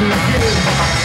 you.